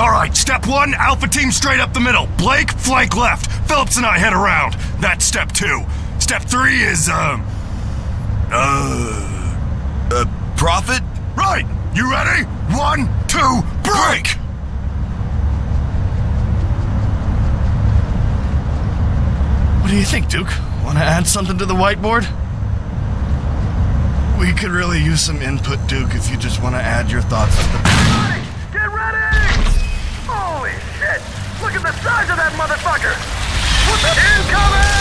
All right, step one, Alpha Team straight up the middle. Blake, flank left. Phillips and I head around. That's step two. Step three is, um. Uh. Uh, Prophet? Right! You ready? One, two, break! What do you think, Duke? Want to add something to the whiteboard? We could really use some input, Duke, if you just want to add your thoughts to the. Get ready! Look at the size of that motherfucker! Incoming!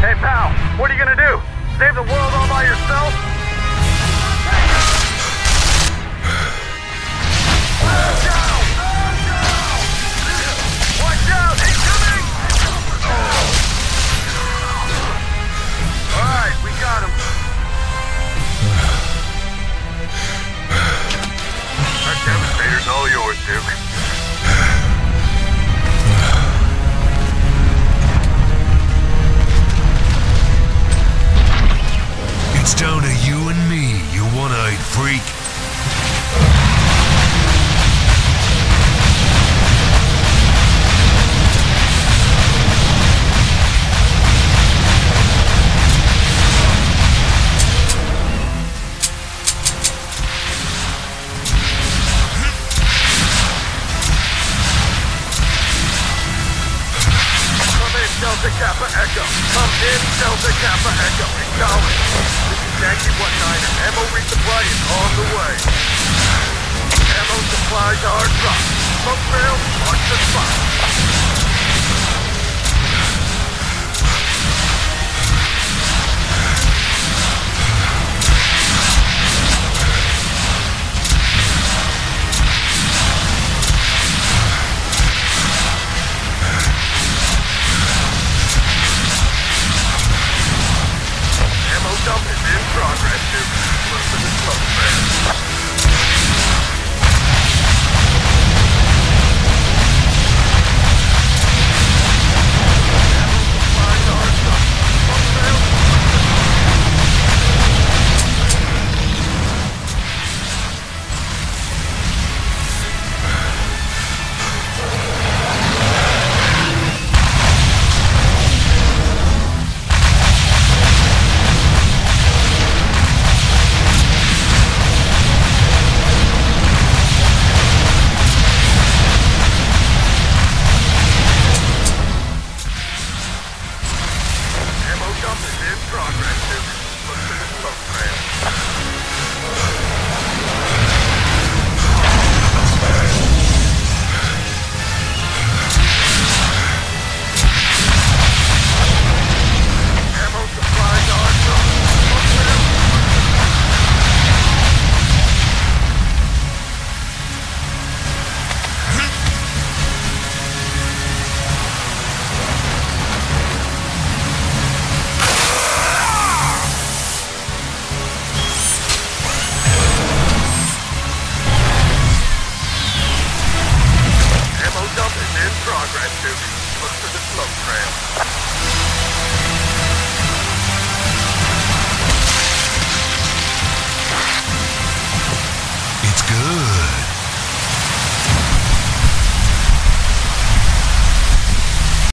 Hey pal, what are you gonna do? Save the world all by yourself? All Duke. It's down to you and me, you one-eyed freak. Delta Kappa Echo. Come in, Delta Kappa Echo. Acknowledge. This is Yankee 19. Ammo resupply is on the way. Ammo supplies are dropped. Smoke rail, mark the spot. good.